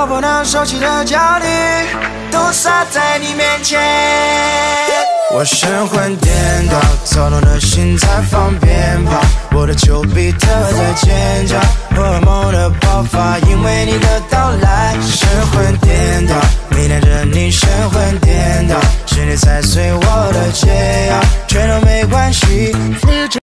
我不能收起的焦虑都撒在你面前。我神魂颠倒躁动的心在放鞭炮我的丘比特在尖叫荷尔蒙的爆发因为你的到来神魂颠倒迷恋着你神魂颠倒是你踩碎我